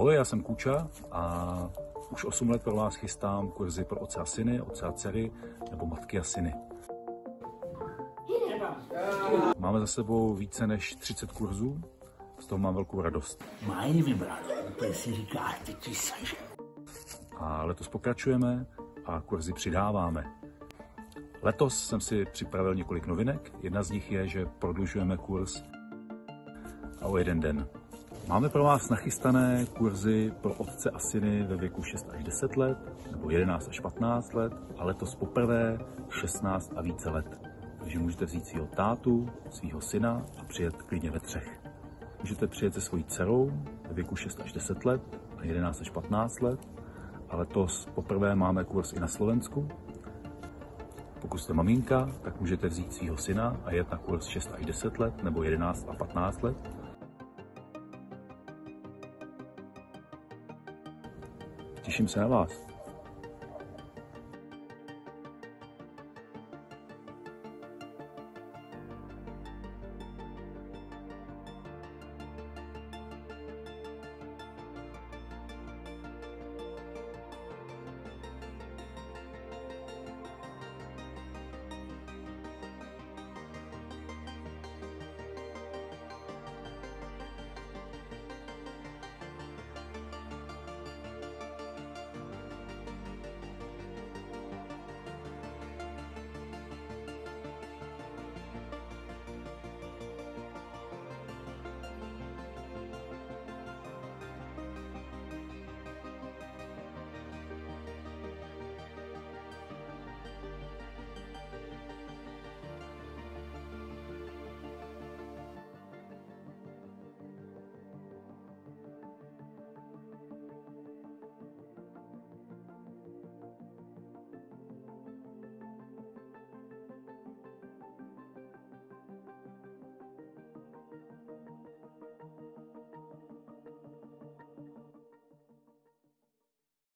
Ahoj, já jsem Kuča a už 8 let pro vás chystám kurzy pro otce a syny, otce a dcery nebo matky a syny. Máme za sebou více než 30 kurzů, z toho mám velkou radost. Mají vybrat, úplně si říkáš, ty ty seš. A letos pokračujeme a kurzy přidáváme. Letos jsem si připravil několik novinek. Jedna z nich je, že prodlužujeme kurz a o jeden den. Máme pro vás nachystané kurzy pro otce a syny ve věku 6 až 10 let, nebo 11 až 15 let, a letos poprvé 16 a více let. Takže můžete vzít svého tátu, svého syna a přijet klidně ve třech. Můžete přijet se svojí dcerou ve věku 6 až 10 let a 11 až 15 let. A letos poprvé máme kurz i na Slovensku. Pokud jste maminka, tak můžete vzít svého syna a jet na kurz 6 až 10 let nebo 11 a 15 let. Těším se na vás.